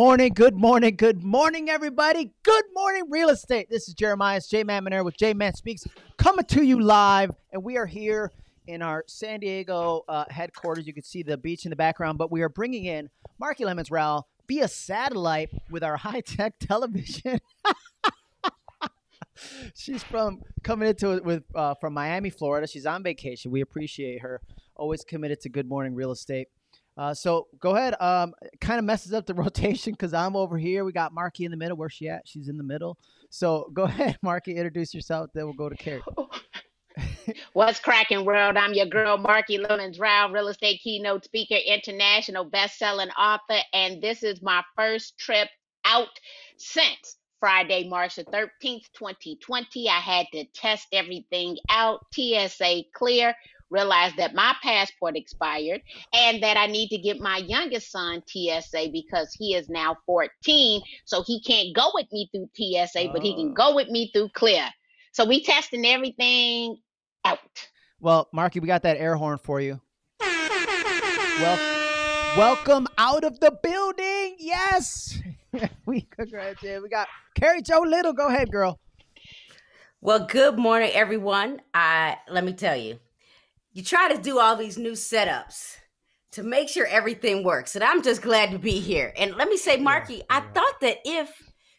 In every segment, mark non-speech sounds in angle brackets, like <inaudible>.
Morning, good morning, good morning, everybody. Good morning, real estate. This is Jeremias J Man Maneiro with J Man Speaks coming to you live, and we are here in our San Diego uh, headquarters. You can see the beach in the background, but we are bringing in Marki Lemons-Ryhal via satellite with our <laughs> high tech television. <laughs> She's from coming into it with uh, from Miami, Florida. She's on vacation. We appreciate her. Always committed to good morning real estate. Uh, so go ahead. Um, kind of messes up the <laughs> rotation because I'm over here. We got Marki in the middle. Where's she at? She's in the middle. So go <laughs> ahead, Marki. Introduce yourself. Then we'll go to Carrie. <laughs> What's cracking, world? I'm your girl, Marki Lemons real estate keynote speaker, international best-selling author, and this is my first trip out since Friday, March the 13th, 2020. I had to test everything out. TSA clear realized that my passport expired and that I need to get my youngest son TSA because he is now 14. So he can't go with me through TSA, but he can oh. go with me through Clear. So we testing everything out. Well, Marki, we got that air horn for you. Well, <laughs> welcome out of the building. Yes. <laughs> we congratulate. We got Carrie Jo Little. Go ahead, girl. Well, good morning, everyone. I let me tell you, you try to do all these new setups to make sure everything works. And I'm just glad to be here. And let me say, Marki, yeah, I thought that if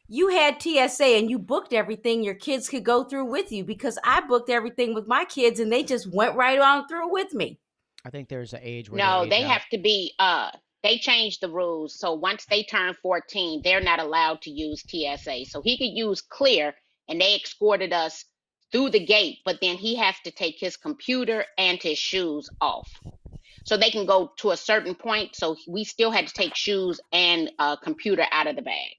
you had TSA and you booked everything, your kids could go through with you because I booked everything with my kids and they just went right on through with me. I think there's an age where no, they, they have to be. uh They changed the rules, so once they turn 14, they're not allowed to use TSA. So he could use Clear, and they escorted us through the gate, but then he has to take his computer and his shoes off. So they can go to a certain point. So we still had to take shoes and a computer out of the bag.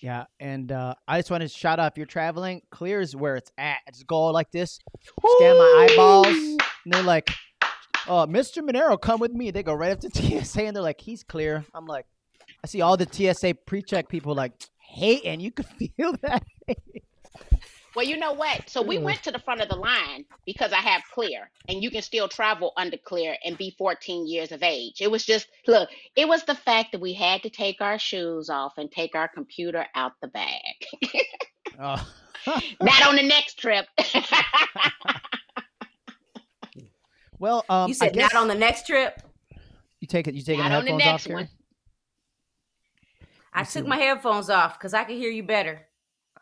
Yeah, and uh, I just want to shout out if you're traveling, clear is where it's at. I just go like this, scan my eyeballs, and they're like, "Oh, Mr. Maneiro, come with me." They go right up to <laughs> TSA, and they're like, "He's clear." I'm like, I see all the TSA pre-check people like hating. You could <laughs> feel that. <laughs> Well, you know what? So we went to the front of the line because I have clear and you can still travel under clear and be 14 years of age. It was just, look, it was the fact that we had to take our shoes off and take our computer out the bag. oh. <laughs> Not on the next trip. <laughs> well, um, you said guess, not on the next trip. You take it. You take the headphones the off, one. I took my headphones off because I could hear you better.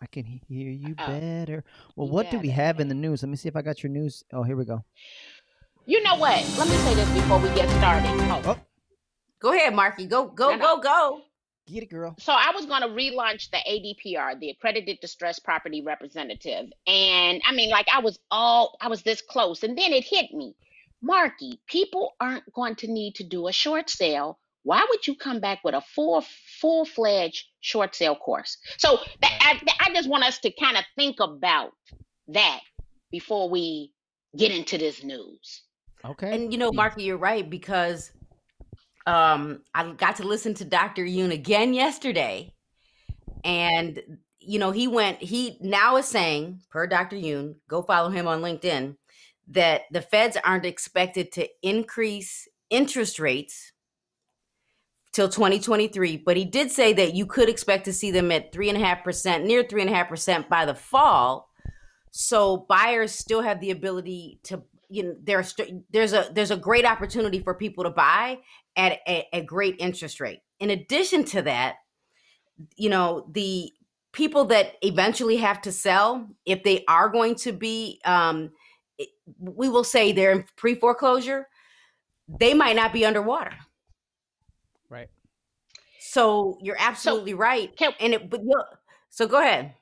I can hear you Uh-oh. better. Well, what do we have in the news? Let me see if I got your news. Oh, here we go. You know what? Let me say this before we get started. Oh. oh. Go ahead, Marki. Go, go, go, go. Get it, girl. So I was going to relaunch the ADPR, the Accredited Distressed Property Representative, and I mean, like I was all, I was this close, and then it hit me, Marki. People aren't going to need to do a short sale why would you come back with a full full fledged short sale course? So that, I, I just want us to kind of think about that before we get into this news. Okay. And you know, Marki, you're right because um I got to listen to Dr. Yun again yesterday. And you know, he went he now is saying, per Dr. Yun, go follow him on LinkedIn, that the feds aren't expected to increase interest rates till 2023. But he did say that you could expect to see them at three and a half percent, near three and a half percent by the fall. So buyers still have the ability to, you know, there's there's a there's a great opportunity for people to buy at a, a great interest rate. In addition to that, you know, the people that eventually have to sell, if they are going to be, um, we will say they're in pre foreclosure, they might not be underwater. So you're absolutely so, right. Can, and it, but look, so go ahead.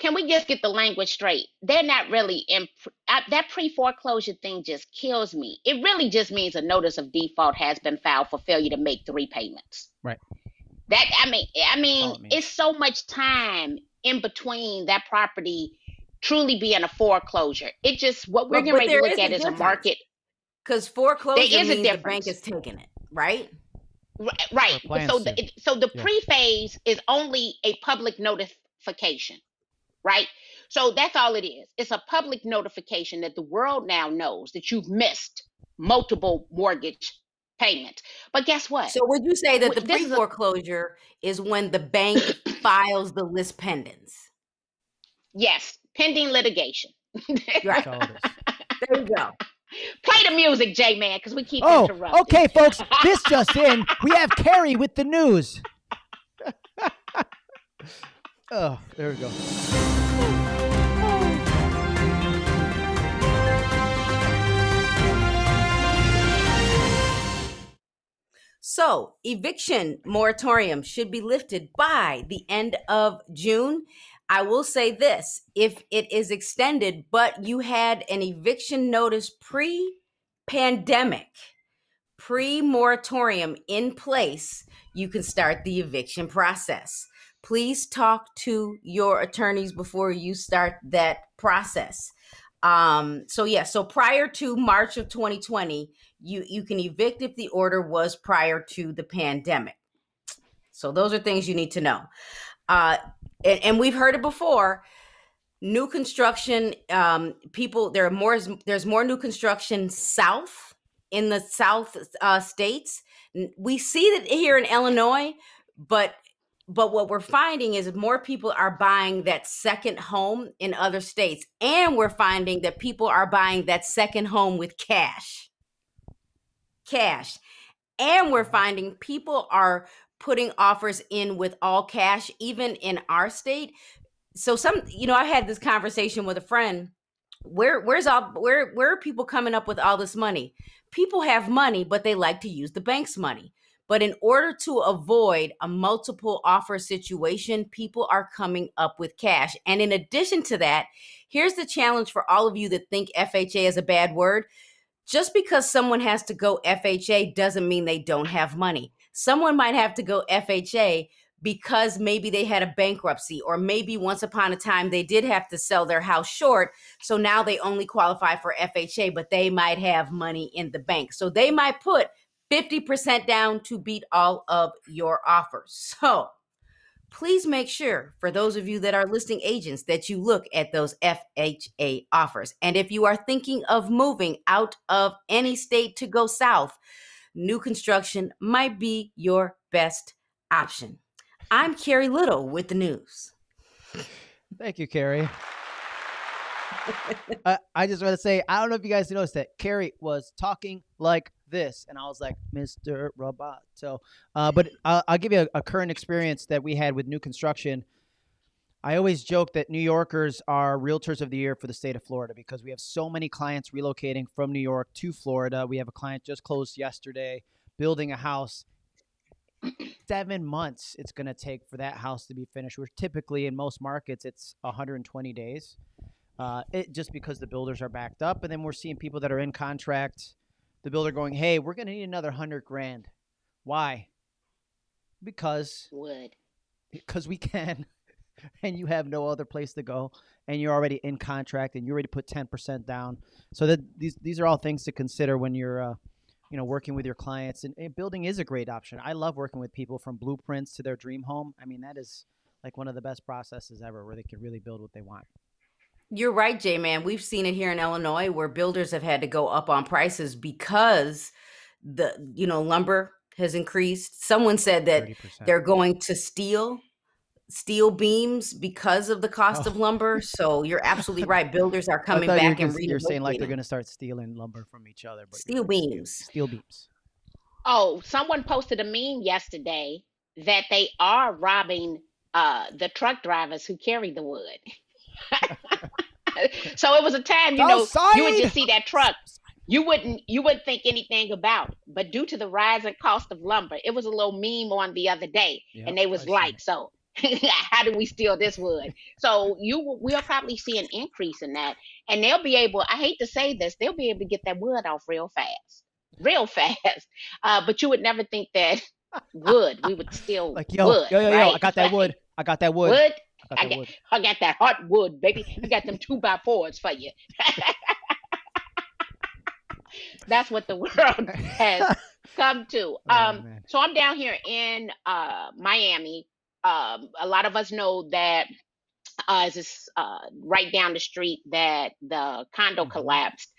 Can we just get the language straight? They're not really in uh, that pre foreclosure thing. Just kills me. It really just means a notice of default has been filed for failure to make three payments. Right. That I mean, I mean, it it's so much time in between that property truly being a foreclosure. It just what we're well, getting ready to look at is a market. Because foreclosure means the bank is taking it, right? Right. So the, so the yeah. pre-phase is only a public notification, right? So that's all it is. It's a public notification that the world now knows that you've missed multiple mortgage payment. But guess what? So would you say that the pre foreclosure is when the bank <coughs> files the lis pendens? Yes, pending litigation. right. there you go. Play the music, J Man, because we keep oh, interrupting. Okay, folks, <laughs> this just in. We have Carrie with the news. <laughs> oh, there we go. So, eviction moratorium should be lifted by the end of June. I will say this if it is extended, but you had an eviction notice pre pandemic, pre moratorium in place, you can start the eviction process. Please talk to your attorneys before you start that process. Um, so yeah, so prior to March of 2020, you you can evict if the order was prior to the pandemic. So those are things you need to know. Uh, and, and we've heard it before. New construction, um, people there are more. There's more new construction south in the south uh, states. We see that here in Illinois, but but what we're finding is more people are buying that second home in other states and we're finding that people are buying that second home with cash cash and we're finding people are putting offers in with all cash, even in our state. So some, you know, I had this conversation with a friend. Where where's all where where are people coming up with all this money? People have money, but they like to use the bank's money. But in order to avoid a multiple offer situation, people are coming up with cash. And in addition to that, here's the challenge for all of you that think FHA is a bad word. Just because someone has to go FHA doesn't mean they don't have money. Someone might have to go FHA because maybe they had a bankruptcy or maybe once upon a time they did have to sell their house short so now they only qualify for FHA but they might have money in the bank. So they might put 50% down to beat all of your offers. So please make sure for those of you that are listing agents that you look at those FHA offers. And if you are thinking of moving out of any state to go south new construction might be your best option. I'm Carrie Little with the news. Thank you, Carrie. uh, I just want to say, I don't know if you guys noticed that Carrie was talking like this, and I was like, Mr. Robot. So, uh, but I'll, I'll, give you a, a current experience that we had with new construction. I always joke that New Yorkers are realtors of the year for the state of Florida because we have so many clients relocating from New York to Florida. We have a client just closed yesterday building a house. Seven months it's going to take for that house to be finished. We're typically in most markets it's 120 days, uh, it just because the builders are backed up, and then we're seeing people that are in contract. The builder going, "Hey, we're going to need another hundred grand." Why? Because because we can. <laughs> <laughs> and you have no other place to go and you're already in contract and you already put 10% down. So that these these are all things to consider when you're uh, you know working with your clients and, and, building is a great option. I love working with people from blueprints to their dream home. I mean that is like one of the best processes ever where they can really build what they want. You're right j man we've seen it here in illinois where builders have had to go up on prices because the you know lumber has increased. Someone said that 30%. they're going to steel steel beams because of the cost oh. of lumber. <laughs> So you're absolutely right. Builders are coming back you're and just, you're saying like they're going to start stealing lumber from each other. But steel beams. Steel beams. Oh, someone posted a meme yesterday that they are robbing uh, the truck drivers who carry the wood. <laughs> so it was a time, you know, Outside. you would just see that truck. You wouldn't you wouldn't think anything about it. But due to the rising cost of lumber, it was a little meme on the other day. Yep, and they was I like, so <laughs> how do we steal this wood? So you we'll probably see an increase in that, and they'll be able. I hate to say this, they'll be able to get that wood off real fast, real <laughs> fast. Uh, but you would never think that <laughs> wood we would steal like yo wood, yo yo right? yo. I got that wood. I got that wood. Wood. I got, I, got. I got that hot wood, baby. We got them two by fours for you. That's what the world has come to. Oh, um, so I'm down here in uh, Miami um, a lot of us know that uh, is this uh, right down the street that the condo mm-hmm. collapsed.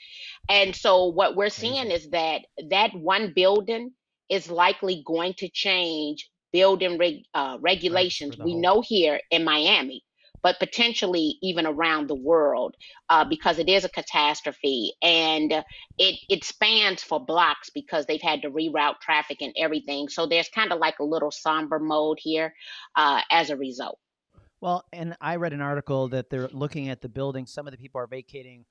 And so what we're seeing is that that one building is likely going to change building reg, uh, regulations. Right, we whole. know here in Miami, but potentially even around the world uh, because it is a catastrophe and it it spans for blocks because they've had to reroute traffic and everything. So there's kind of like a little somber mode here uh, as a result. Well, and I read an article that they're looking at the building. Some of the people are vacating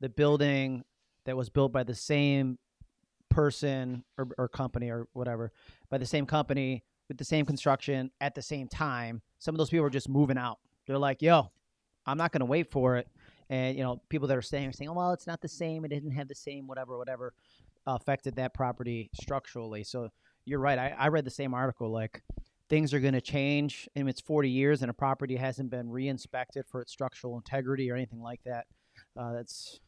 the building that was built by the same person or, or company or whatever, by the same company with the same construction at the same time. Some of those people are just moving out. They're like, yo, I'm not going to wait for it. And, you know, people that are staying are saying, oh, well, it's not the same. It didn't have the same, whatever, whatever, affected that property structurally. So you're right. I, I read the same article. Like, things are going to change and it's 40 years and a property hasn't been re-inspected for its structural integrity or anything like that uh, that's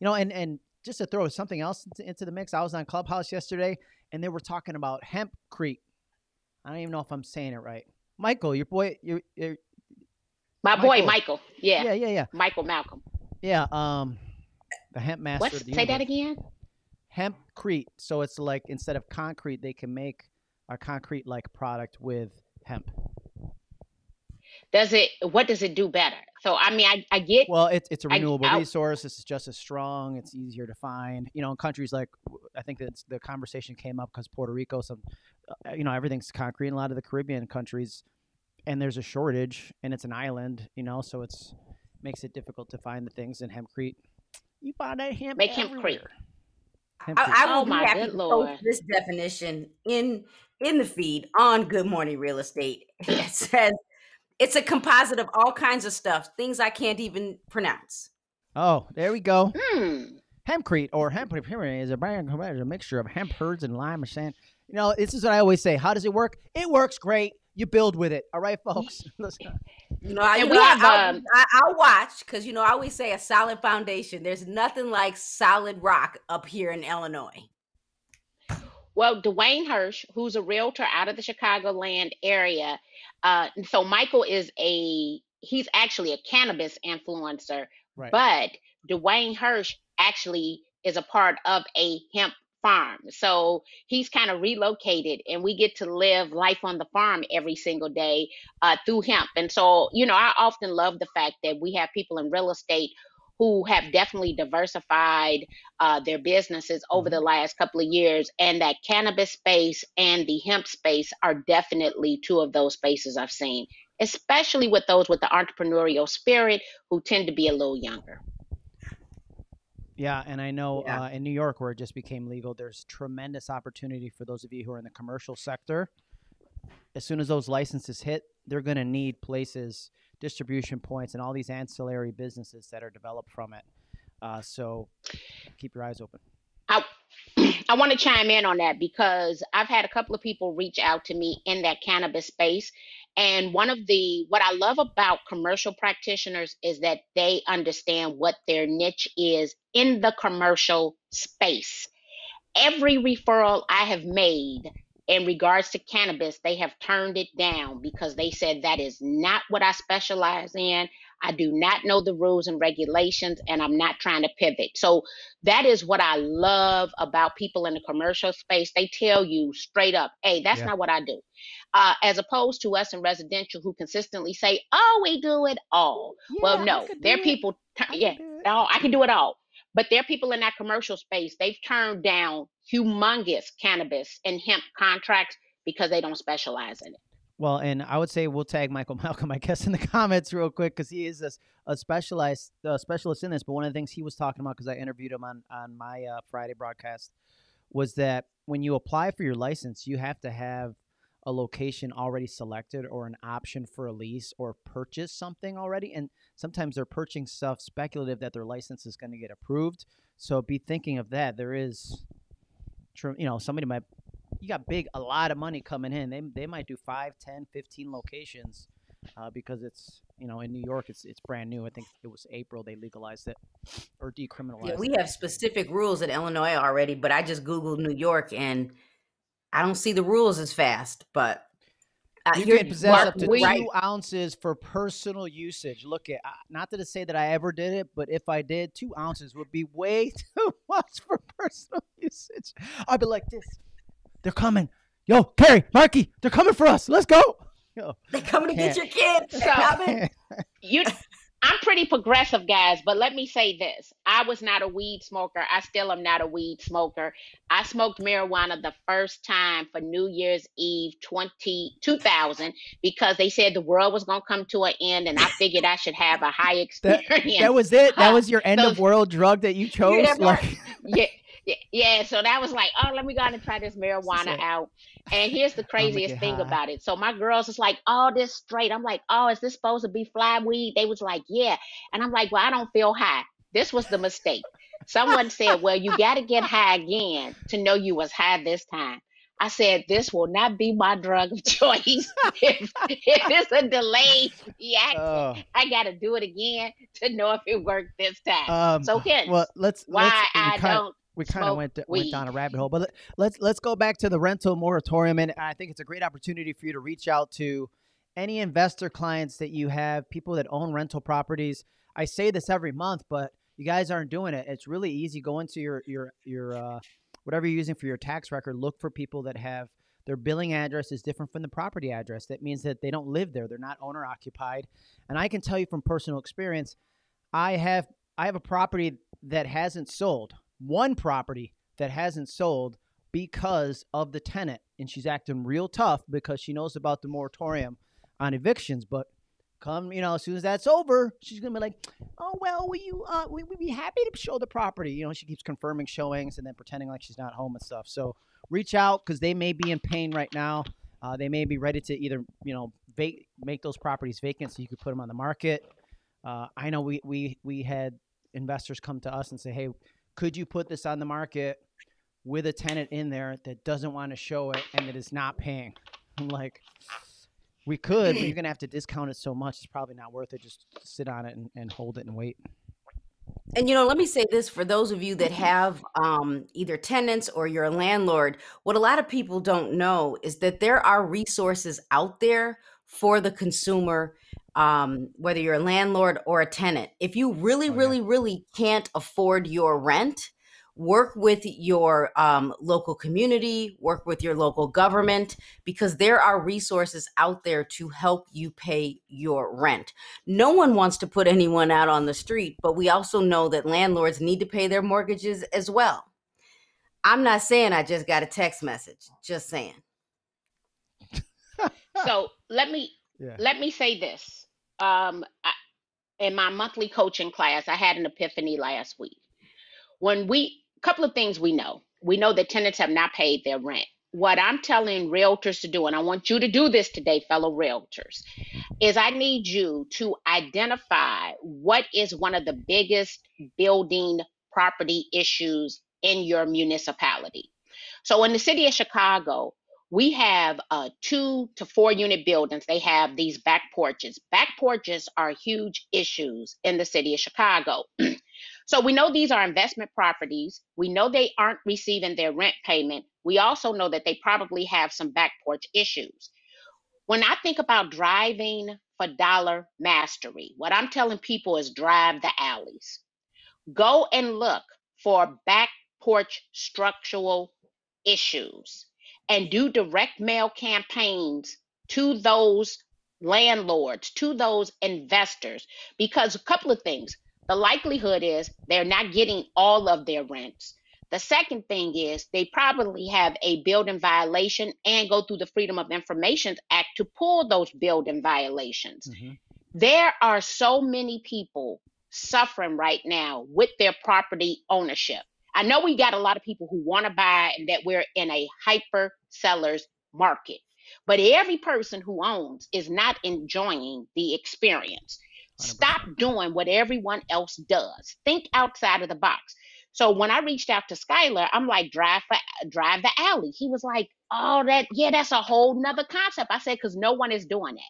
you know and and just to throw something else into, into, the mix i was on clubhouse yesterday and they were talking about hempcrete i don't even know if i'm saying it right michael your boy your, your my michael. boy michael. Yeah. Yeah yeah yeah. Michael malcolm. Yeah um the hemp master what say that again? Hempcrete so it's like instead of concrete they can make a concrete like product with hemp. Does it what does it do better? So i mean i, I get well it's, it's a renewable I, resource. It's just as strong. It's easier to find. You know in countries like i think that the conversation came up because puerto rico some uh, you know everything's concrete in a lot of the caribbean countries and there's a shortage and it's an island you know so it's makes it difficult to find the things in hempcrete you find that hemp make everywhere. hempcrete I, I will oh, be happy to post this definition in in the feed on Good Morning Real Estate. <laughs> It <laughs> says it's a composite of all kinds of stuff, things I can't even pronounce. Oh, there we go. Mm. Hempcrete or hemp is a brand a mixture of hemp hurds and lime and sand. You know, this is what I always say. How does it work? It works great. You build with it. All right, folks. <laughs> you know, I, you know, have, I, um, I, I'll watch because you know I always say a solid foundation. There's nothing like solid rock up here in Illinois. Well, Dwayne Hirsch, who's a realtor out of the Chicagoland area, uh, so Michael is a he's actually a cannabis influencer, right. but Dwayne Hirsch actually is a part of a hemp farm. So he's kind of relocated, and we get to live life on the farm every single day uh, through hemp. And so, you know, I often love the fact that we have people in real estate who have definitely diversified uh, their businesses over the mm-hmm. last couple of years. And that cannabis space and the hemp space are definitely two of those spaces I've seen, especially with those with the entrepreneurial spirit who tend to be a little younger. Yeah, and I know yeah. uh, in New York, where it just became legal, there's tremendous opportunity for those of you who are in the commercial sector. As soon as those licenses hit, they're going to need places distribution points and all these ancillary businesses that are developed from it. Uh, so keep your eyes open. I, <clears throat> I want to chime in on that because I've had a couple of people reach out to me in that cannabis space. And one of the, what I love about commercial practitioners is that they understand what their niche is in the commercial space. Every referral I have made in regards to cannabis, they have turned it down because they said that is not what I specialize in. I do not know the rules and regulations, and I'm not trying to pivot. So, that is what I love about people in the commercial space. They tell you straight up, hey, that's yeah. not what I do. Uh, as opposed to us in residential who consistently say, oh, we do it all. Yeah, well, no, they're people, t- yeah, oh, I can do it all. But there are people in that commercial space, they've turned down humongous cannabis and hemp contracts because they don't specialize in it. Well, and I would say we'll tag Michael <laughs> Malcolm, I guess, in the comments real quick because he is a, a specialized specialist in this. But one of the things he was talking about because I interviewed him on on my uh, Friday broadcast was that when you apply for your license, you have to have a location already selected or an option for a lease or purchase something already. And sometimes they're purchasing stuff speculative that their license is going to get approved. So be thinking of that. There is, you know, somebody might, you got big, a lot of money coming in. They, they might do 5, 10, 15 locations uh, because it's, you know, in New York, it's, it's brand new. I think it was April they legalized it or decriminalized yeah, we have specific rules in Illinois already, but I just Googled New York and – I don't see the rules as fast, but Uh, you can possess up to two ounces for personal usage. Look at not to say that I ever did it, but if I did, two ounces would be way <laughs> too much for personal <laughs> usage. I'd be like this. They're coming. Yo, Carrie, Marky, they're coming for us. Let's go. Yo, they're coming to get your kids. So, <laughs> you I'm pretty progressive, guys, but let me say this. I was not a weed smoker. I still am not a weed smoker. I smoked marijuana the first time for New Year's Eve 20, 2000 because they said the world was going to come to an end and I <laughs> figured I should have a high experience. That, that was it? That was <laughs> your end of world drug that you chose? Yeah, like... yeah, yeah, so that was like, oh, let me go and try this marijuana out. And here's the <laughs> craziest thing high. about it. So my girls was like, oh, this straight. I'm like, oh, is this supposed to be fly weed? They was like, yeah. And I'm like, well, I don't feel high. This was the mistake. Someone said, well, you got to get high again to know you was high this time. I said, this will not be my drug of <laughs> choice. if, if it's a delayed reaction, oh. I got to do it again to know if it worked this time. Um, so, hence, well, let's, why let's, I don't we kind of went went down a rabbit hole. But let's let's go back to the rental moratorium, and I think it's a great opportunity for you to reach out to any investor clients that you have, people that own rental properties. I say this every month, but you guys aren't doing it. It's really easy. Go into your your your uh, whatever you're using for your tax record. Look for people that have their billing address is different from the property address. That means that they don't live there. They're not owner occupied. And I can tell you from personal experience, I have I have a property that hasn't sold one property that hasn't sold because of the tenant, and she's acting real tough because she knows about the moratorium on evictions. But come, you know, as soon as that's over, she's gonna be like, "Oh well, will you? Uh, we would be happy to show the property." You know, she keeps confirming showings and then pretending like she's not home and stuff. So reach out because they may be in pain right now. Uh, they may be ready to either, you know, make those properties vacant so you could put them on the market. Uh, I know we we we had investors come to us and say, "Hey, could you put this on the market with a tenant in there that doesn't want to show it and that is not paying? I'm like, we could, but you're gonna have to discount it so much. It's probably not worth it. Just sit on it and, and hold it and wait. And you know, let me say this for those of you that have um, either tenants or you're a landlord. What a lot of people don't know is that there are resources out there for the consumer um, whether you're a landlord or a tenant. If you really, oh, really, yeah. really can't afford your rent, work with your um, local community, work with your local government, because there are resources out there to help you pay your rent. No one wants to put anyone out on the street, but we also know that landlords need to pay their mortgages as well. I'm not saying I just got a text message, just saying. so let me <laughs> yeah. let me say this um, I, in my monthly coaching class, I had an epiphany last week. When we, a couple of things we know. We know that tenants have not paid their rent. What I'm telling realtors to do, and I want you to do this today, fellow realtors, is I need you to identify what is one of the biggest building property issues in your municipality. So in the city of Chicago, we have uh, two to four unit buildings. They have these back porches. Back porches are huge issues in the city of Chicago. <clears throat> so we know these are investment properties. We know they aren't receiving their rent payment. We also know that they probably have some back porch issues. When I think about driving for dollar mastery, what I'm telling people is drive the alleys. Go and look for back porch structural issues and do direct mail campaigns to those landlords, to those investors, because a couple of things. The likelihood is they're not getting all of their rents. The second thing is they probably have a building violation and go through the Freedom of Information Act to pull those building violations. Mm-hmm. There are so many people suffering right now with their property ownership. I know we got a lot of people who want to buy and that we're in a hyper sellers market. But every person who owns is not enjoying the experience. 100%. Stop doing what everyone else does. Think outside of the box. So when I reached out to Skylar, I'm like, drive for drive the alley. He was like, oh, that yeah, that's a whole nother concept. I said, because no one is doing that.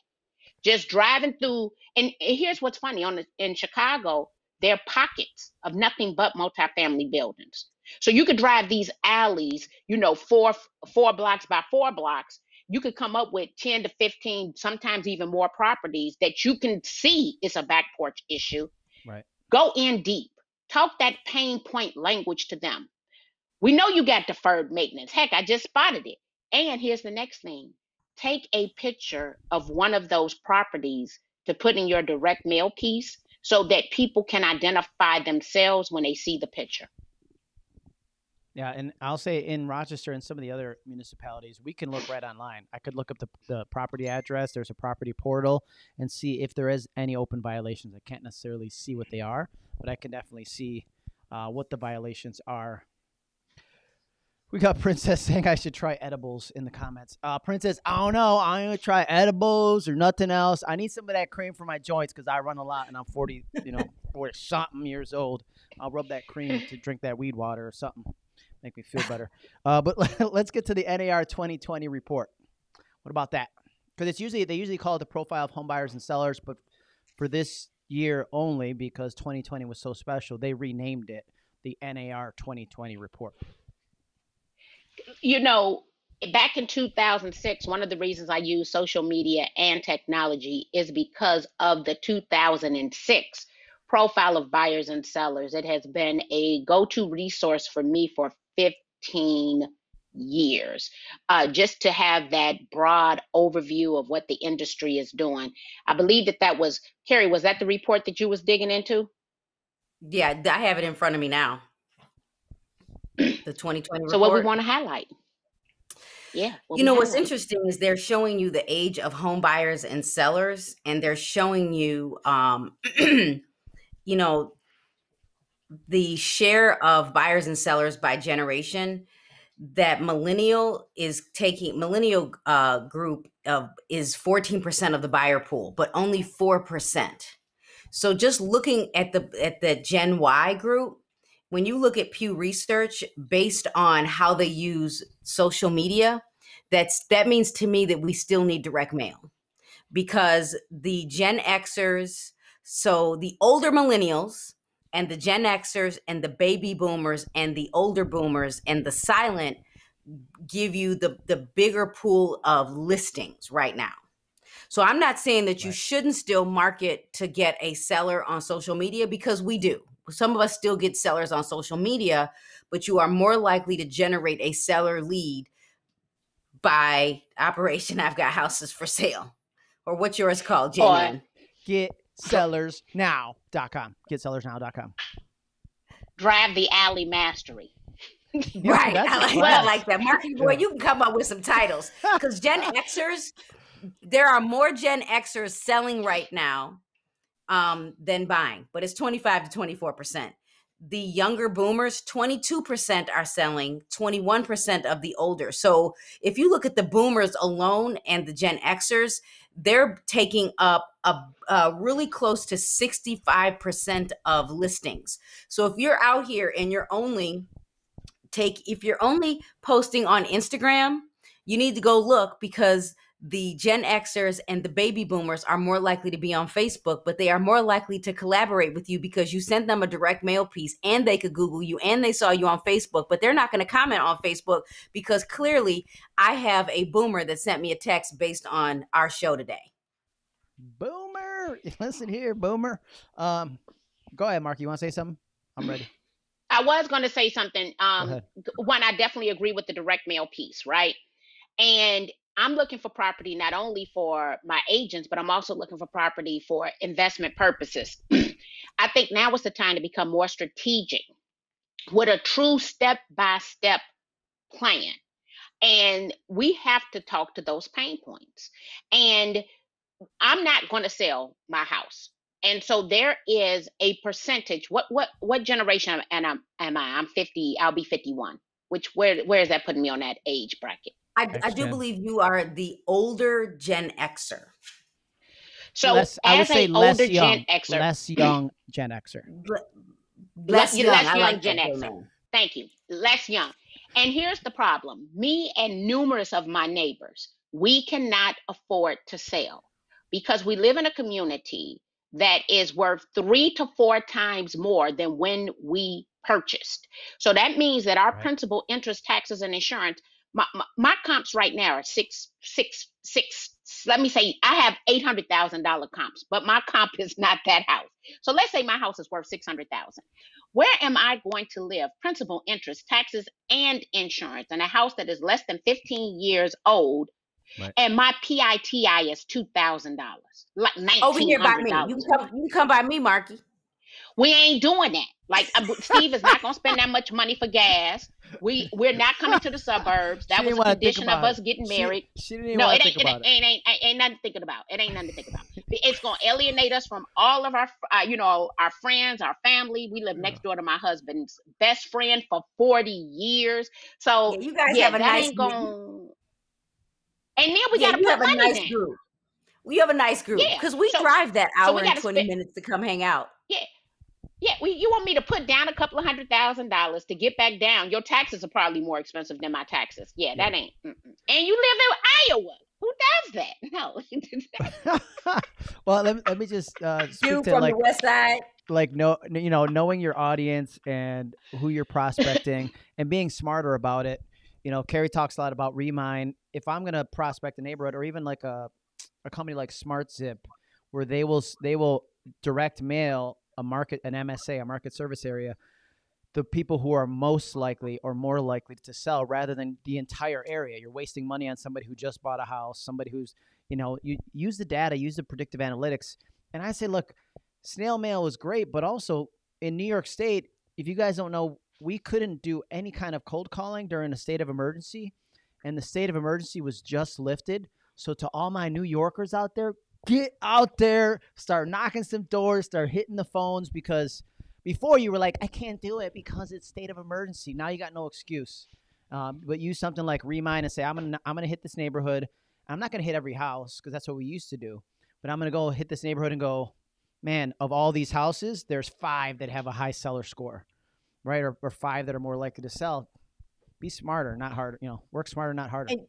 Just driving through, and here's what's funny: on the, in Chicago, there are pockets of nothing but multifamily buildings. So you could drive these alleys, you know, four four blocks by four blocks. you could come up with 10 to 15, sometimes even more properties that you can see is a back porch issue. Right. Go in deep. Talk that pain point language to them. We know you got deferred maintenance. Heck, I just spotted it. And here's the next thing take a picture of one of those properties to put in your direct mail piece so that people can identify themselves when they see the picture. Yeah, and I'll say in Rochester and some of the other municipalities, we can look right online. I could look up the, the property address. There's a property portal and see if there is any open violations. I can't necessarily see what they are, but I can definitely see uh, what the violations are. We got <laughs> Princess saying I should try edibles in the comments. Uh, Princess, I don't know. I'm gonna try edibles or nothing else. I need some of that cream for my joints because I run a lot and I'm 40, you know, <laughs> 40 something years old. I'll rub that cream to drink that weed water or something make me feel better. Uh, but <laughs> let's get to the NAR 2020 report. What about that? Because it's usually they usually call it the profile of home buyers and sellers, but for this year only because 2020 was so special, they renamed it the NAR 2020 report. You know, back in 2006, one of the reasons I use social media and technology is because of the 2006 profile of buyers and sellers. It has been a go to resource for me for 15 years uh, just to have that broad overview of what the industry is doing. I believe that that was carrie was that the report that you was digging into? Yeah i have it in front of me now the 2020 report. so what we want to highlight. Yeah you know what's interesting is they're showing you the age of home buyers and sellers and they're showing you um <clears throat> you know the share of buyers and sellers by generation that millennial is taking millennial uh, group of is 14% of the buyer pool but only 4% so just looking at the at the gen y group when you look at pew research based on how they use social media that's that means to me that we still need direct mail because the gen xers so the older millennials and the Gen Xers and the baby boomers and the older boomers and the silent give you the the bigger pool of listings right now. So I'm not saying that you right. shouldn't still market to get a seller on social media because we do. Some of us still get sellers on social media, but you are more likely to generate a seller lead by Operation I've Got Houses for Sale or what's yours called, J-Man? Get sellersnow.com. GetSellersNow.com. Drive the alley mastery. <laughs> right. I like, well, I like that. Marki boy, you can come up with some titles. Because Gen <laughs> Xers, there are more Gen Xers selling right now um, than buying, but it's 25 to 24%. The younger boomers, 22% are selling, 21% of the older. So if you look at the boomers alone and the Gen Xers, they're taking up a, a, really close to 65% of listings. So if you're out here and you're only take if you're only posting on Instagram, you need to go look because the Gen Xers and the baby boomers are more likely to be on Facebook, but they are more likely to collaborate with you because you sent them a direct mail piece and they could Google you and they saw you on Facebook, but they're not going to comment on Facebook because clearly I have a boomer that sent me a text based on our show today. Boomer, <laughs> listen here, Boomer. Um, go ahead, Mark. You want to say something? I'm ready. <clears throat> I was going to say something. Um, one, I definitely agree with the direct mail piece, right? And I'm looking for property not only for my agents, but I'm also looking for property for investment purposes. <clears throat> I think now is the time to become more strategic with a true step by step plan. And we have to talk to those pain points. And I'm not going to sell my house. And so there is a percentage. What what what generation am, am, am I? I'm 50. I'll be 51. Which where where is that putting me on that age bracket? I, I do believe you are the older Gen Xer. So less, I would say less young, Gen Xer, less young Gen Xer, less, young, less young like Gen Xer. Thank you, less young. And here's the problem: me and numerous of my neighbors, we cannot afford to sell because we live in a community that is worth three to four times more than when we purchased. So that means that our right. principal, interest, taxes, and insurance my, my, my comps right now are six, six, six. Let me say I have eight hundred thousand dollar comps, but my comp is not that house. So let's say my house is worth six hundred thousand. Where am I going to live? Principal, interest, taxes, and insurance in a house that is less than fifteen years old, right. and my PITI is two thousand dollars, like nineteen. Over here by me. You can come. You can come by me, Marki. We ain't doing that. Like uh, Steve is not gonna spend that much money for gas. We we're not coming to the suburbs. That was a condition of us getting married. She, she didn't no, it ain't, it, ain't, it. ain't, ain't, ain't nothing thinking about. It ain't nothing to think about. It's gonna alienate us from all of our, uh, you know, our friends, our family. We live next door to my husband's best friend for forty years. So yeah, you guys yeah, have a nice gonna... And then we yeah, gotta put money nice Group. We have a nice group because we so, drive that hour so and twenty spend... minutes to come hang out. Yeah, yeah, well, you want me to put down a couple of hundred thousand dollars to get back down? Your taxes are probably more expensive than my taxes. Yeah, that ain't. Mm-mm. And you live in Iowa. Who does that? <laughs> No. <laughs> well, let me, let me just uh, speak you to from like, the west side. Like no, you know, knowing your audience and who you're prospecting <laughs> and being smarter about it. You know, Carrie talks a lot about Remine. If I'm gonna prospect a neighborhood or even like a a company like SmartZip, where they will they will direct mail a market, an MSA, a market service area, the people who are most likely or more likely to sell rather than the entire area. You're wasting money on somebody who just bought a house, somebody who's, you know, you use the data, use the predictive analytics. And I say, look, snail mail is great, but also in New York State, if you guys don't know, we couldn't do any kind of cold calling during a state of emergency. And the state of emergency was just lifted. So to all my New Yorkers out there, get out there, start knocking some doors, start hitting the phones because before you were like, I can't do it because it's state of emergency. Now you got no excuse. Um, but use something like Remine and say, I'm gonna I'm gonna hit this neighborhood. I'm not gonna hit every house because that's what we used to do. But I'm gonna go hit this neighborhood and go, man, of all these houses, there's five that have a high seller score, right? Or, or five that are more likely to sell. Be smarter, not harder. You know, work smarter, not harder. And,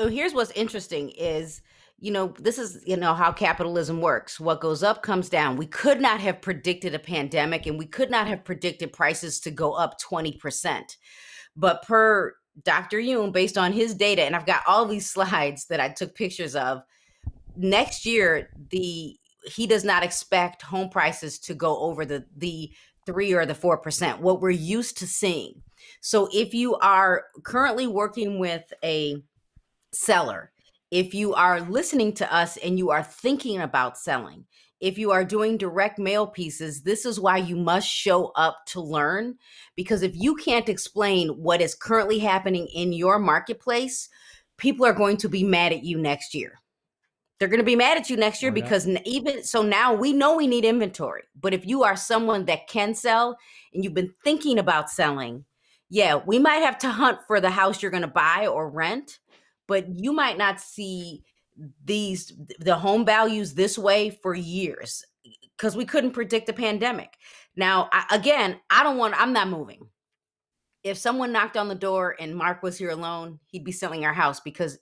Oh, here's what's interesting is you know, this is, you know, how capitalism works. What goes up comes down. We could not have predicted a pandemic and we could not have predicted prices to go up 20%. But per Dr. Yun, based on his data, and I've got all these <laughs> slides that I took pictures of, next year, the he does not expect home prices to go over the the three or the four percent, what we're used to seeing. So if you are currently working with a seller if you are listening to us and you are thinking about selling, if you are doing direct mail pieces, this is why you must show up to learn. Because if you can't explain what is currently happening in your marketplace, people are going to be mad at you next year. They're going to be mad at you next year oh, because even so now we know we need inventory. But if you are someone that can sell and you've been thinking about selling, yeah, we might have to hunt for the house you're going to buy or rent but you might not see these the home values this way for years because we couldn't predict a pandemic. Now, I, again, I don't want. I'm not moving. If someone knocked on the door and Mark was here alone, he'd be selling our house because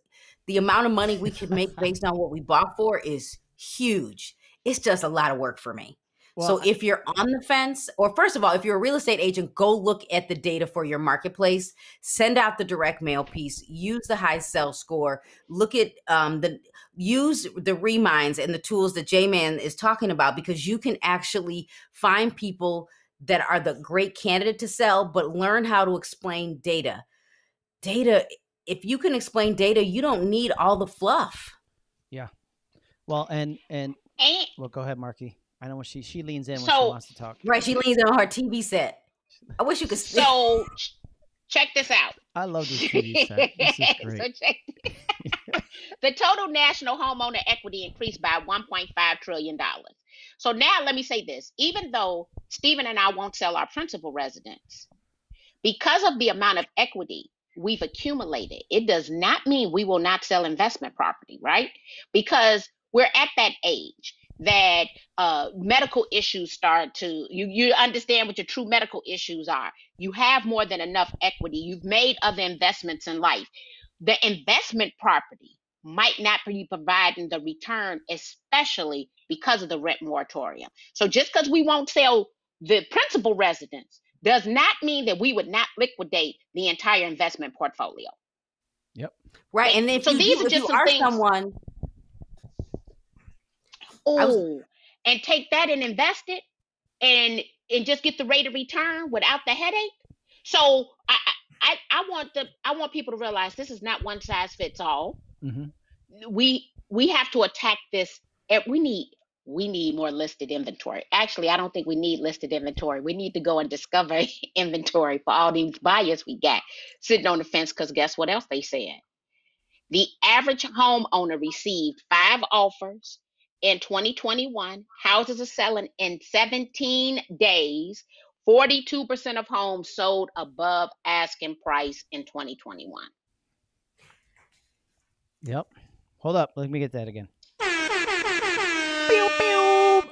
the amount of money we could make <laughs> based on what we bought for is huge. It's just a lot of work for me. Well, so if you're on the fence, or first of all, if you're a real estate agent, go look at the data for your marketplace. Send out the direct mail piece. Use the high sell score. Look at um, the use the Remines and the tools that J Man is talking about because you can actually find people that are the great candidate to sell, but learn how to explain data. Data. If you can explain data, you don't need all the fluff. Yeah. Well, and and well, go ahead, Marki. I know when she she leans in when so, she wants to talk. Right, she leans in on her TV set. I wish you could. So check this out. I love this TV <laughs> set. This is great. so check, <laughs> the total national homeowner equity increased by 1.5 trillion dollars. So now let me say this: even though Stephen and I won't sell our principal residence, because of the amount of equity we've accumulated, it does not mean we will not sell investment property, right? Because we're at that age that uh, medical issues start to you you understand what your true medical issues are you have more than enough equity you've made other investments in life the investment property might not be providing the return especially because of the rent moratorium so just because we won't sell the principal residence does not mean that we would not liquidate the entire investment portfolio Yep. Right, and if so you, these you, are just some things. Someone, oh, and take that and invest it, and and just get the rate of return without the headache. So I I I want the I want people to realize this is not one size fits all. Mm-hmm. We we have to attack this. We need we need more listed inventory. Actually, I don't think we need listed inventory. We need to go and discover <laughs> inventory for all these buyers we got sitting on the fence. Because guess what else they said? The average homeowner received five offers in 2021. Houses are selling in 17 days. 42% of homes sold above asking price in 2021. Yep. Hold up. Let me get that again.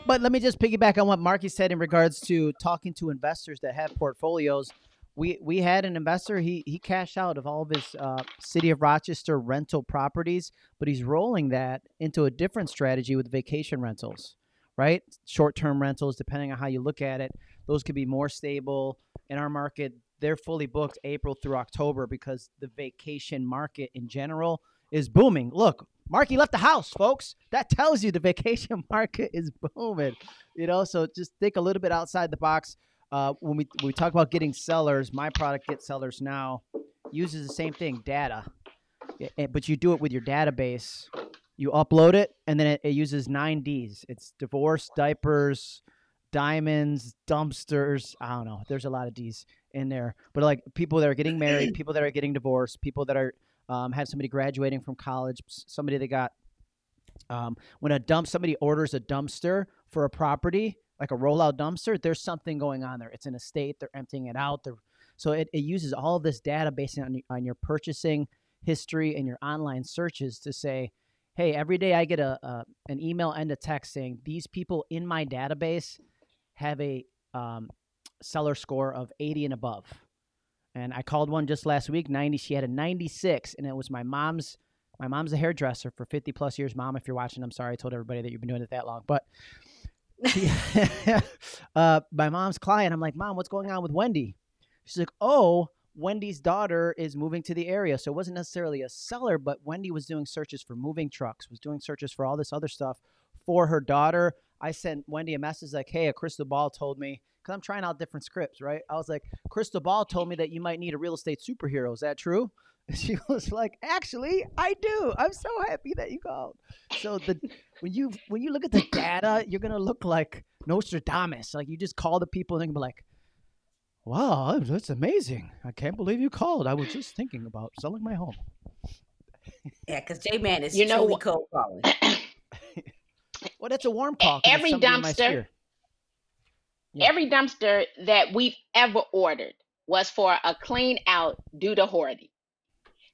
But let me just piggyback on what Marki said in regards to talking to investors that have portfolios. We we had an investor. He he cashed out of all of his uh, city of Rochester rental properties, but he's rolling that into a different strategy with vacation rentals, right? Short term rentals, depending on how you look at it, those could be more stable. In our market, they're fully booked April through October because the vacation market in general is booming. Look, Marki left the house, folks. That tells you the <laughs> vacation market is booming. You know, so just think a little bit outside the box. Uh, when we when we talk about getting sellers, my product Get Sellers Now uses the same thing, data, but you do it with your database. You upload it, and then it, it uses nine Ds. It's divorce, diapers, diamonds, dumpsters. I don't know. There's a lot of D's in there, but like people that are getting married, people that are getting divorced, people that are um, have somebody graduating from college, somebody that got um, when a dump somebody orders a dumpster for a property like a rollout dumpster there's something going on there it's in a state they're emptying it out they're, so it, it uses all of this data based on, on your purchasing history and your online searches to say hey every day i get a, a an email and a text saying these people in my database have a um, seller score of 80 and above and I called one just last week, 90. She had a 96, and it was my mom's. My mom's a hairdresser for 50 plus years. Mom, if you're watching, I'm sorry I told everybody that you've been doing it that long. But <laughs> uh, my mom's client, I'm like, Mom, what's going on with Wendy? She's like, Oh, Wendy's daughter is moving to the area. So it wasn't necessarily a seller, but Wendy was doing searches for moving trucks, was doing searches for all this other stuff for her daughter. I sent Wendy a message like, Hey, a crystal ball told me because I'm trying out different scripts, right? I was like, Crystal Ball told me that you might need a real estate superhero. Is that true? And <laughs> she was like, Actually, I do. I'm so happy that you called. So the when you when you look at the data, you're gonna look like Nostradamus. Like you just call the people and they're gonna be like, Wow, that's amazing. I can't believe you called. I was just thinking about selling my home. Yeah, because JMan is you know cold calling. <clears throat> well, that's a warm call. Every dumpster yeah. Every dumpster that we've ever ordered was for a clean out due to hoarding.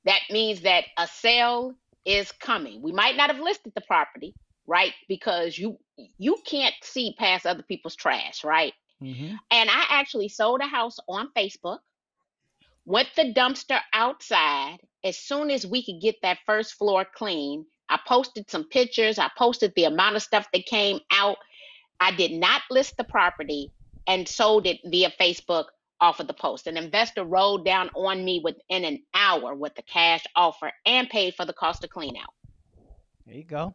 That means that a sale is coming. We might not have listed the property, right? Because you you can't see past other people's trash, right? Mm-hmm. And I actually sold a house on Facebook, went the dumpster outside as soon as we could get that first floor clean. I posted some pictures, I posted the amount of stuff that came out. I did not list the property and sold it via Facebook off of the post. An investor rolled down on me within an hour with the cash offer and paid for the cost of clean out. There you go.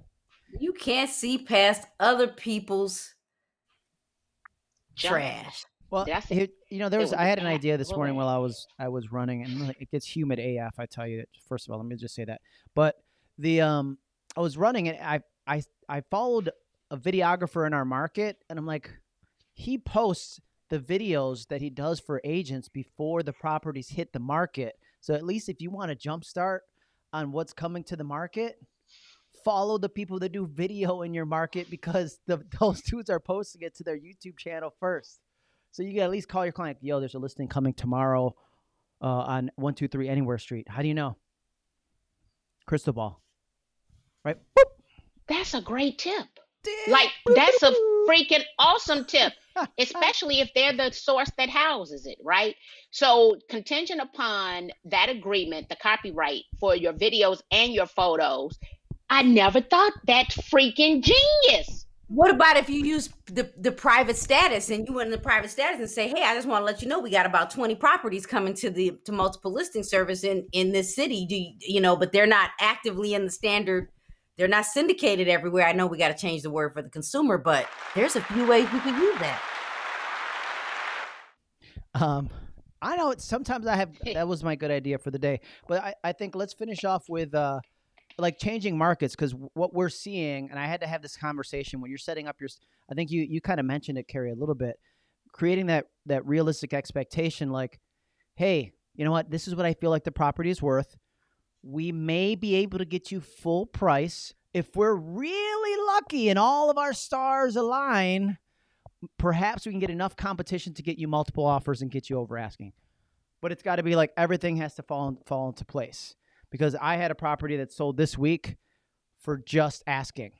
You can't see past other people's trash. Well, it, you know, there was I had an idea this morning while I was I was running, and it gets humid AF. I tell you. First of all, let me just say that. But the um, I was running and I I I followed a videographer in our market, and I'm like, he posts the videos that he does for agents before the properties hit the market. So at least if you want a jumpstart on what's coming to the market, follow the people that do video in your market <laughs> because the, those dudes are posting it to their YouTube channel first. So you can at least call your client, yo, there's a listing coming tomorrow uh, on 123 Anywhere Street. How do you know? Crystal ball. Right? Boop. That's a great tip. Like, that's a freaking awesome tip, especially if they're the source that houses it, right? So, contingent upon that agreement, the copyright for your videos and your photos, I never thought that freaking genius. What about if you use the, the private status and you went in the private status and say, "Hey, I just want to let you know we got about twenty properties coming to the to multiple listing service in in this city. Do you, you know? But they're not actively in the standard. They're not syndicated everywhere. I know we got to change the word for the consumer, but there's a few ways we could use that. Um, I know it's sometimes I have that was my good idea for the day, but I, I think let's finish off with uh like changing markets because what we're seeing, and I had to have this conversation when you're setting up your. I think you you kind of mentioned it, Carrie, a little bit, creating that that realistic expectation, like, hey, you know what, this is what I feel like the property is worth. We may be able to get you full price if we're really lucky and all of our stars align. Perhaps we can get enough competition to get you multiple offers and get you over asking. But it's got to be like everything has to fall fall into place because I had a property that sold this week for just asking.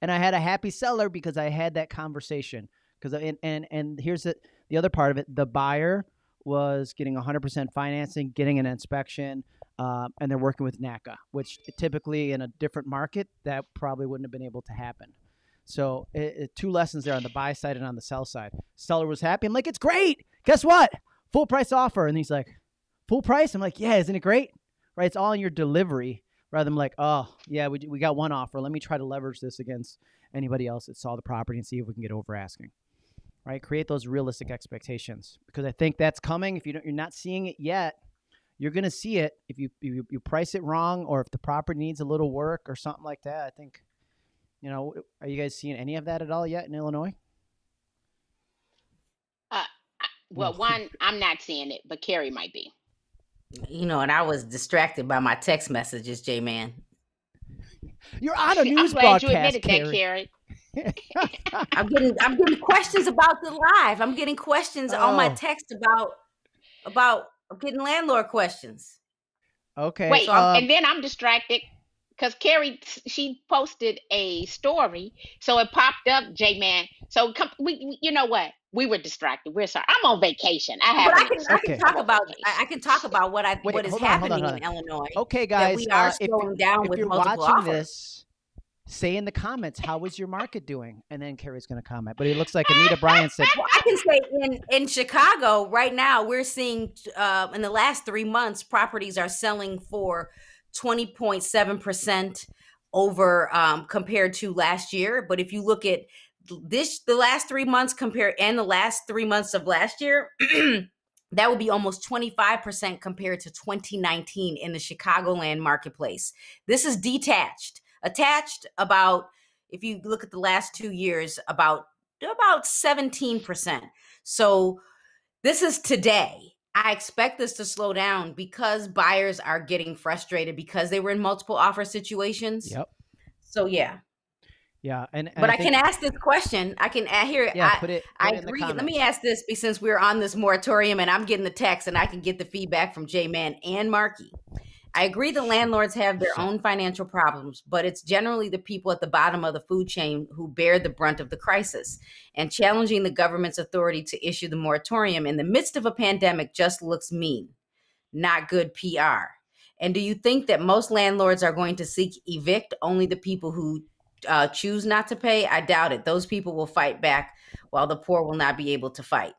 and I had a happy seller because I had that conversation. Because and, and and here's the the other part of it: the buyer was getting 100% financing, getting an inspection, uh, and they're working with NACA, which typically in a different market that probably wouldn't have been able to happen. So it, it, two lessons there on the buy side and on the sell side. Seller was happy. I'm like, it's great. Guess what? Full price offer. And he's like, full price. I'm like, yeah, isn't it great? right? It's all in your delivery rather than like, oh, yeah, we, we got one offer. Let me try to leverage this against anybody else that saw the property and see if we can get over asking, right? Create those realistic expectations because I think that's coming. If you don't, you're not seeing it yet, you're going to see it if you, you you price it wrong or if the property needs a little work or something like that. I think, you know, are you guys seeing any of that at all yet in Illinois? Uh, well, one, I'm not seeing it, but Carrie might be. You know, and I was distracted by my text messages, JMan. You're on a news I'm broadcast, you admitted Carrie. that, Carrie. <laughs> I'm getting I'm getting questions about the live. I'm getting questions oh. on my oh. text about about I'm getting landlord questions. Okay. Wait, so, um, and then I'm distracted because Carrie she posted a story, so it popped up, JMan. So come, we, you know what? we were distracted. We're sorry. I'm on vacation. I have. But I can, I can talk about. I can talk about what I Wait, what is happening on, on, on. in Illinois. Okay, guys. we are uh, slowing if, down if with you're watching offers. this, say in the comments how is your market doing, and then Carrie's going to comment. But it looks like Anita <laughs> Bryan said. Well, I can say in in Chicago right now we're seeing uh, in the last three months properties are selling for twenty point seven percent over um, compared to last year. But if you look at this the last three months compared and the last three months of last year <clears throat> that would be almost 25% compared to 2019 in the chicagoland marketplace this is detached attached about if you look at the last two years about about 17% so this is today i expect this to slow down because buyers are getting frustrated because they were in multiple offer situations yep so yeah yeah, and, and but I, I think, can ask this question. I can hear. Yeah, I, put it. Put I it agree. Let me ask this since we're on this moratorium, and I'm getting the text, and I can get the feedback from JMan and Marki. I agree the landlords have their own financial problems, but it's generally the people at the bottom of the food chain who bear the brunt of the crisis. And challenging the government's authority to issue the moratorium in the midst of a pandemic just looks mean, not good PR. And do you think that most landlords are going to seek evict only the people who uh, choose not to pay, I doubt it. Those people will fight back while the poor will not be able to fight.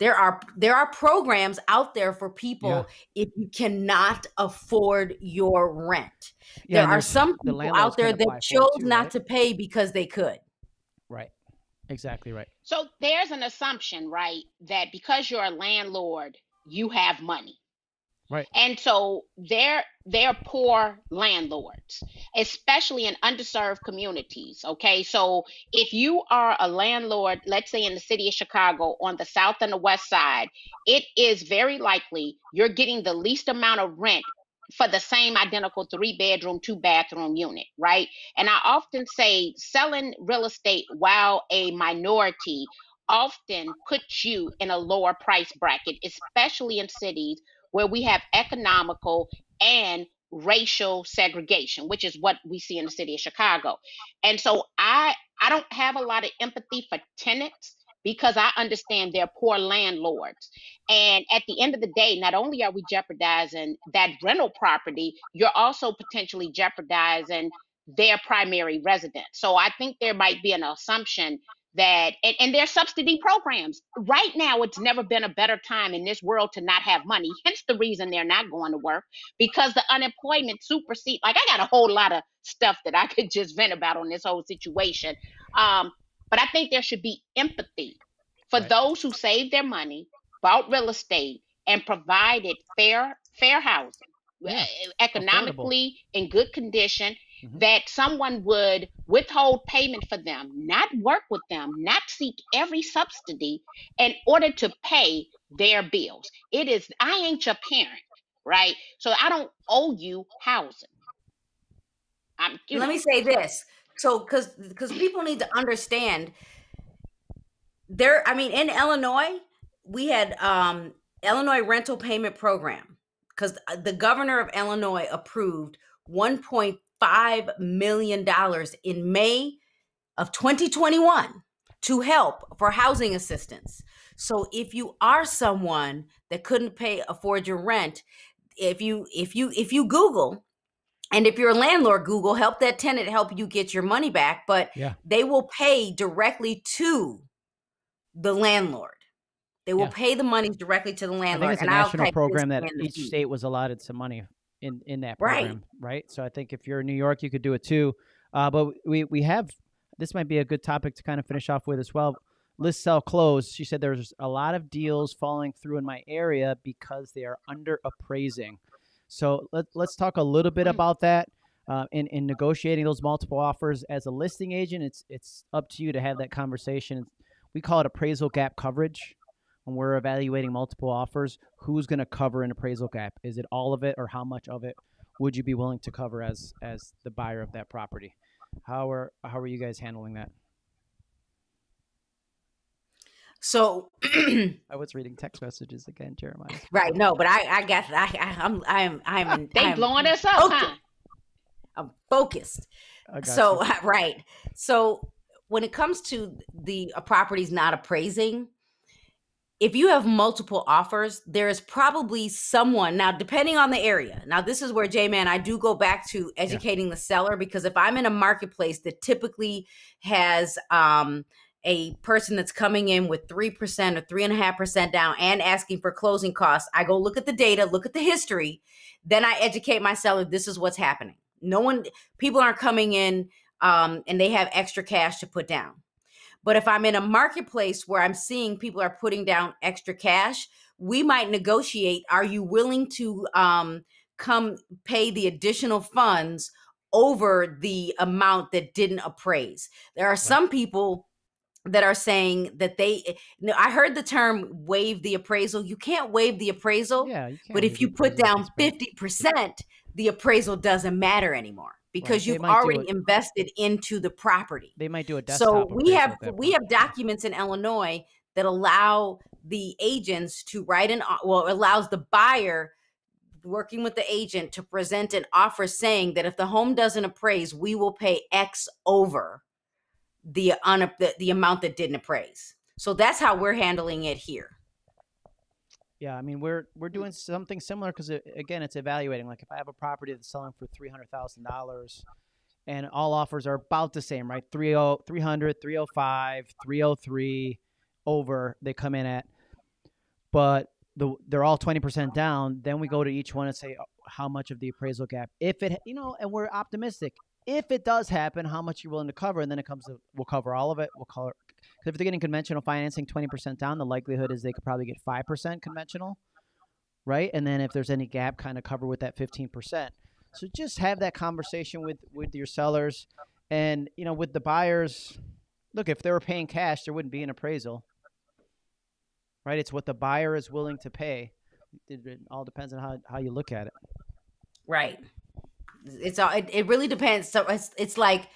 There are there are programs out there for people yeah. if you cannot afford your rent. Yeah, there are some people out there that chose too, not right? to pay because they could. Right. Exactly right. So there's an assumption, right, that because you're a landlord, you have money. Right. And so they're they're poor landlords, especially in underserved communities. Okay. So if you are a landlord, let's say in the city of Chicago on the south and the west side, it is very likely you're getting the least amount of rent for the same identical three bedroom, two bathroom unit, right? And I often say selling real estate while a minority often puts you in a lower price bracket, especially in cities where we have economical and racial segregation, which is what we see in the city of Chicago. And so I I don't have a lot of empathy for tenants because I understand they're poor landlords. And at the end of the day, not only are we jeopardizing that rental property, you're also potentially jeopardizing their primary residence. So I think there might be an assumption that and, and their subsidy programs right now it's never been a better time in this world to not have money hence the reason they're not going to work because the unemployment supersede like i got a whole lot of stuff that i <laughs> could just vent about on this whole situation um, but i think there should be empathy for right. those who saved their money bought real estate and provided fair fair housing yeah. economically Affordable. in good condition mm-hmm. that someone would withhold payment for them, not work with them, not seek every subsidy in order to pay their bills. It is, I ain't your parent, right? So I don't owe you housing. I'm, Let know. me say this. So, because because people need to understand, there. I mean, in Illinois, we had um Illinois rental payment program because the governor of Illinois approved 1.5 $5 million in May of 2021 to help for housing assistance. So if you are someone that couldn't pay afford your rent, if you if you if you Google and if you're a landlord, Google help that tenant help you get your money back, but yeah. they will pay directly to the landlord. They will yeah. pay the money directly to the landlord. I think it's a national program that each state was allotted some money in in that program, right? right? So I think if you're in New York, you could do it too. Uh, but we we have this might be a good topic to kind of finish off with as well. List sell close. She said there's a lot of deals falling through in my area because they are under appraising. So let, let's talk a little bit mm. about that. Uh, in, in negotiating those multiple offers as a listing agent, it's it's up to you to have that conversation. We call it appraisal gap coverage when we're evaluating multiple offers, who's going to cover an appraisal gap? Is it all of it or how much of it would you be willing to cover as as the buyer of that property? How are how are you guys handling that? So <clears throat> I was reading text messages again, Jeremias. <laughs> Right. No, but I I guess I, I am I am I am they I'm blowing us up, focused. huh? I'm focused. So you. <laughs> right. So when it comes to the properties not appraising, if you have multiple offers, there is probably someone now, depending on the area. Now, this is where JMan, I do go back to educating yeah. the seller because if I'm in a marketplace that typically has um, a person that's coming in with 3% or 3.5% down and asking for closing costs, I go look at the data, look at the history, then I educate my seller this is what's happening. No one, people aren't coming in um, and they have extra cash to put down. But if I'm in a marketplace where I'm seeing people are putting down extra cash, we might negotiate. Are you willing to um, come pay the additional funds over the amount that didn't appraise? There are some people that are saying that they I heard the term waive the appraisal. You can't waive the appraisal. Yeah, but if you put down 50%, the appraisal doesn't matter anymore because right. you've already invested into the property. They might do a desktop. So we have we have documents in Illinois that allow the agents to write an well allows the buyer working with the agent to present an offer saying that if the home doesn't appraise, we will pay X over the un, the, the amount that didn't appraise. So that's how we're handling it here. Yeah, I mean we're we're mm. doing something similar because it, again, it's evaluating. Like if I have a property that's selling for three hundred thousand dollars, and all offers are about the same, right? 30, 300, 305, 303 over they come in at, but the they're all twenty percent down. Then we go to each one and say how much of the appraisal gap, if it you know, and we're optimistic. If it does happen, how much you're willing to cover, and then it comes to we'll cover all of it. We'll cover because if they're getting conventional financing 20% down, the likelihood is they could probably get 5% conventional, right? And then if there's any gap, kind of cover with that 15%. So just have that conversation with with your sellers, and you know with the buyers. Look, if they were paying cash, there wouldn't be an appraisal, right? It's what the buyer is willing to pay. It, all depends on how, how you look at it. Right. It's all. It, it really depends. So it's it's like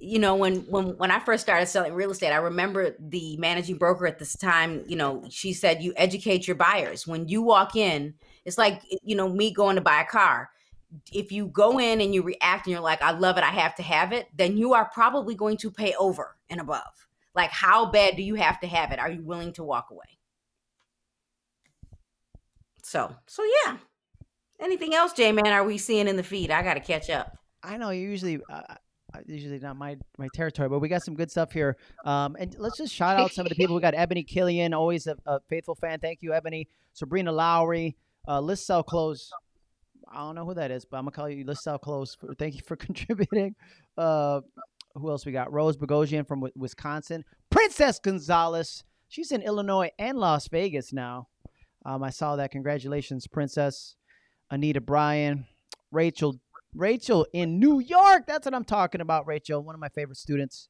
you know when when when i first started selling real estate i remember the managing broker at this time you know she said you educate your buyers. When you walk in it's like you know me going to buy a car. If you go in and you react and you're like i love it i have to have it then you are probably going to pay over and above. Like how bad do you have to have it? Are you willing to walk away? So so yeah. Anything else JMan are we seeing in the feed? I gotta catch up. I know usually uh, usually not my my territory, but we got some good stuff here. Um, and let's just shout out some of the people. We <laughs> got Ebony Killian, always a, a faithful fan. Thank you, Ebony. Sabrina Lowry, uh, List Sell Close. I don't know who that is, but I'm gonna call you List Sell Close. For, thank you for <laughs> contributing. Uh, who else we got? Rose Bogosian from Wisconsin. Princess Gonzalez. She's in Illinois and Las Vegas now. Um, I saw that. Congratulations, Princess. Anita Bryan. Rachel Rachel in New York. That's what I'm talking about, Rachel. One of my favorite students.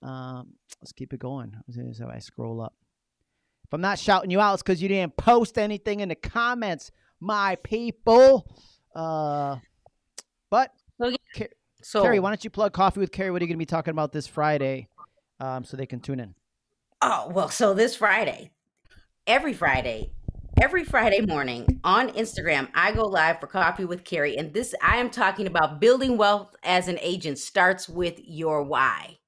Um, let's keep it going. So I scroll up. If I'm not shouting you out, it's because you didn't post anything in the comments, my people. Uh, but so, yeah. so Carrie, why don't you plug Coffee with Carrie? What are you going to be talking about this Friday, um, so they can tune in? Oh well, so this Friday, every Friday, every Friday morning on Instagram, I go live for Coffee with Carrie. And this, I am talking about building wealth as an agent starts with your why.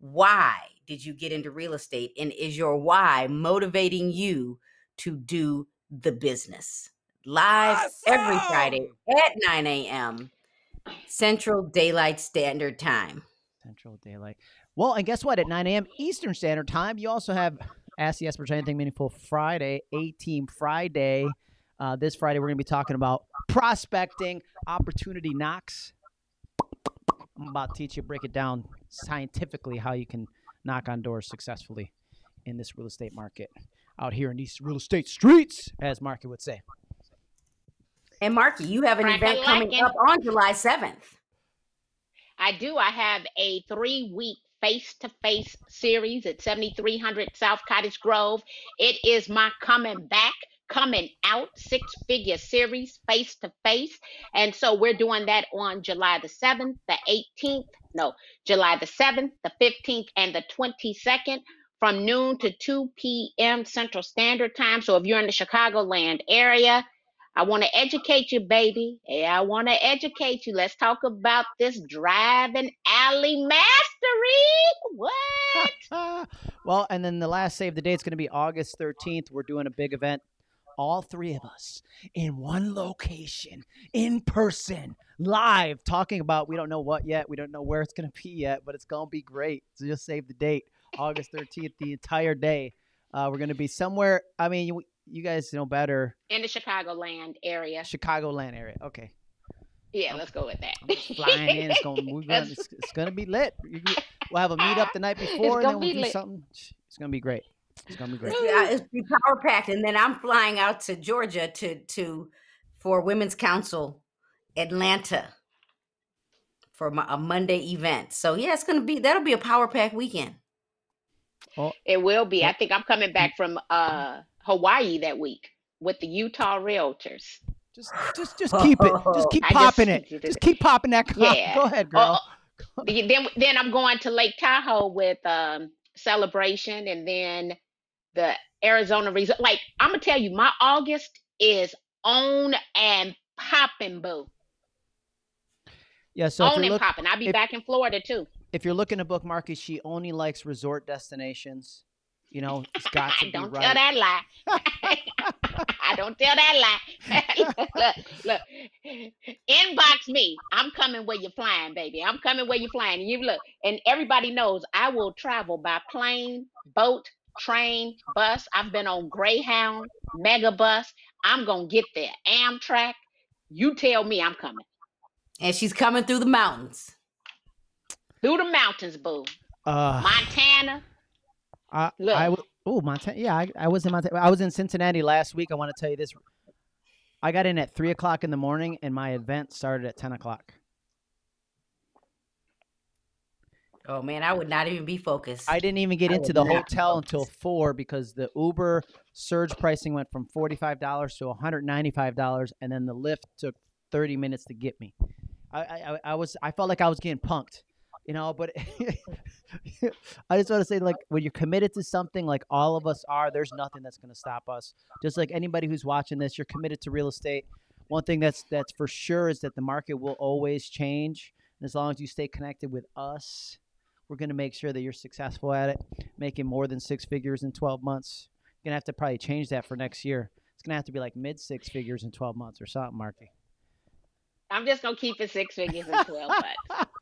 Why did you get into real estate? And is your why motivating you to do the business? Live awesome. every Friday at 9 a.m. Central Daylight Standard Time. Central Daylight. Well, and guess what? At 9 a.m. Eastern Standard Time, you also have Ask the Experts Anything Meaningful Friday, A Team Friday. Uh, this Friday, we're going to be talking about prospecting, opportunity knocks. I'm about to teach you, break it down scientifically how you can knock on doors successfully in this real estate market out here in these real estate streets, as Marki would say. And Marki, you have an event coming up on July 7th. I do. I have a three week face to face series at 7300 South Cottage Grove. It is my coming back coming out six figure series face to face. And so we're doing that on July the 7th, the 18th, no, July the 7th, the 15th, and the 22nd from noon to 2 p.m. Central Standard Time. So if you're in the Chicagoland area, I want to educate you, baby. Hey, I want to educate you. Let's talk about this driving alley mastery. What? <laughs> well, and then the last save the date is going to be August 13th. We're doing a big event. All three of us in one location, in person, live, talking about we don't know what yet. We don't know where it's going to be yet, but it's going to be great. So just save the date, August 13th, the entire day. Uh, we're going to be somewhere. I mean, you, you guys know better. In the Chicagoland area. Chicagoland area. Okay. Yeah, let's go with that. flying in. It's gonna, we're gonna it's, it's, gonna be lit. We'll have a meet up the night <laughs> before, and then we'll do lit. something. It's gonna be great. It's gonna be great. Yeah, it's be power packed, and then I'm flying out to Georgia to to for Women's Council Atlanta for my, a Monday event. So yeah, it's gonna be that'll be a power pack weekend. Well, it will be. I think I'm coming back from uh Hawaii that week with the Utah Realtors. Just, just, just <laughs> keep it. Just keep popping just, it. Just keep popping that. Yeah. <laughs> Go ahead, girl. Uh, then, then I'm going to Lake Tahoe with um, celebration, and then the Arizona resort. Like I'm gonna tell you, my August is on and popping, boo. Yeah, so on and look, popping. I'll be if, back in Florida too. If you're looking to book Marki, she only likes resort destinations. You know, it's <laughs> got to be don't be right. tell that lie. I <laughs> <laughs> don't tell that lie. look, look, inbox me. I'm coming where you're flying, baby. I'm coming where you're flying. And you look, and everybody knows I will travel by plane, boat, train, bus. I've been on Greyhound, Megabus. I'm gonna get there. Amtrak. You tell me I'm coming. And she's coming through the mountains. Through the mountains, boo. Uh, Montana, I, I oh Montana. Yeah, I, I was in Montana. I was in Cincinnati last week. I want to tell you this. I got in at three o'clock in the morning, and my event started at ten o'clock. Oh man, I would not even be focused. I didn't even get I into the hotel until four because the Uber surge pricing went from forty five dollars to one hundred ninety five dollars, and then the Lyft took thirty minutes to get me. I, I I was I felt like I was getting punked you know but <laughs> i just want to say like when you're committed to something like all of us are there's nothing that's going to stop us. Just like anybody who's watching this you're committed to real estate. One thing that's that's for sure is that the market will always change and as long as you stay connected with us we're going to make sure that you're successful at it making more than six figures in 12 months. You're going to have to probably change that for next year. It's going to have to be like mid six figures in 12 months or something Marki. I'm just going to keep it six figures in 12 months <laughs>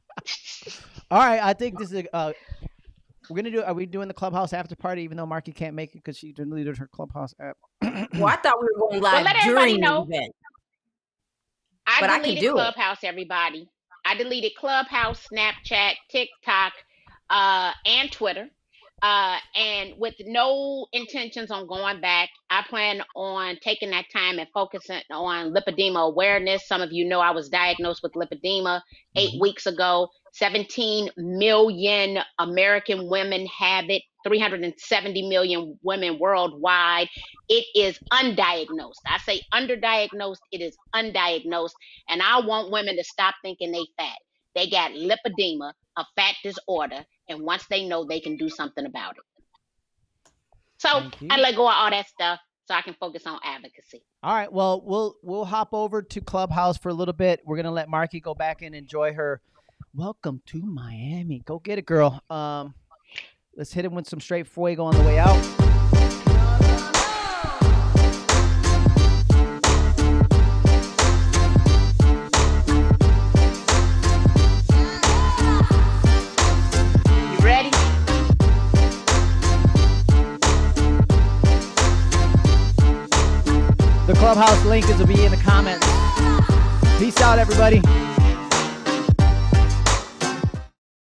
All right, I think this is a. Uh, we're gonna do. Are we doing the clubhouse after party? Even though Marki can't make it because she deleted her clubhouse app. <clears throat> well, I thought we were going live well, let during know. the event. I but deleted I can do Clubhouse, it. everybody. I deleted Clubhouse, Snapchat, TikTok, uh, and Twitter. Uh, and with no intentions on going back, I plan on taking that time and focusing on lipedema awareness. Some of you know I was diagnosed with lipedema 8 mm-hmm. weeks ago. 17 million American women have it, 370 million women worldwide. It is undiagnosed. I say underdiagnosed, it is undiagnosed. And I want women to stop thinking they fat. They got lipedema, a fat disorder, and once they know they can do something about it. So I let go of all that stuff so I can focus on advocacy. All right. Well, we'll we'll hop over to Clubhouse for a little bit. We're gonna let Marki go back and enjoy her Welcome to Miami. Go get it, girl. Um, let's hit him with some straight fuego on the way out. You ready? The clubhouse link is will be in the comments. Peace out, everybody.